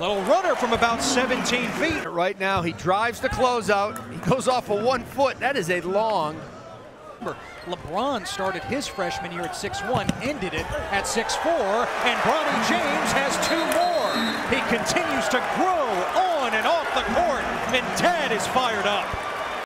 Little runner from about 17 feet. Right now, he drives the closeout. He goes off of one foot. That is a long. LeBron started his freshman year at 6'1", ended it at 6'4", and Bronny James has two more. He continues to grow on and off the court, and Ted is fired up.